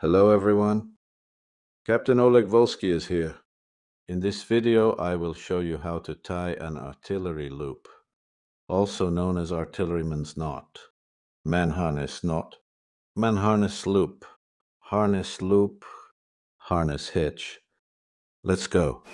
Hello everyone. Captain Oleg Volsky is here. In this video, I will show you how to tie an artillery loop, also known as artilleryman's knot, man harness knot, man harness loop, harness loop, harness hitch. Let's go.